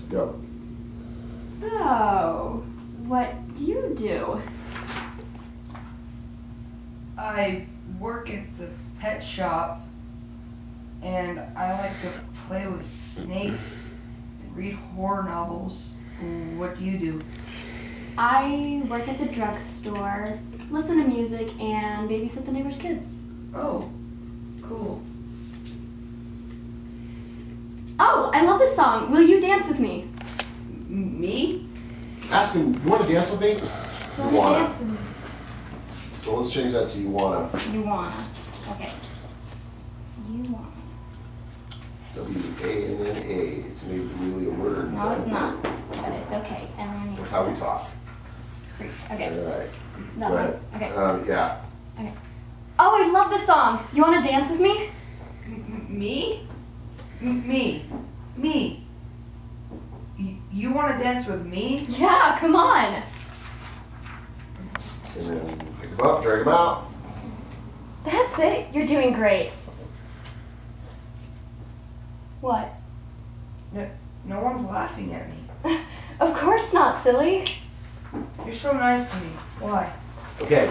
and go. So, what do you do? I work at the pet shop and I like to play with snakes and read horror novels. What do you do? I work at the drugstore, listen to music, and babysit the neighbor's kids. Oh, cool. Oh, I love this song. Will you dance with me? Me? Ask him, you want to dance with me? You wanna. dance with me? So let's change that to you wanna. You wanna. Okay. You wanna. W A N N A. It's maybe really a word. No, it's not. But it's okay. Everyone needs That's how we talk. Okay. right. That Go ahead. Okay. Um, yeah. Okay. Oh, I love this song. You wanna dance with me? M- me? M- me? Me? Y- you want to dance with me? Yeah, come on. And then pick him up, drag him out. That's it. You're doing great. What? No one's laughing at me. Of course not, silly. You're so nice to me. Why? Okay.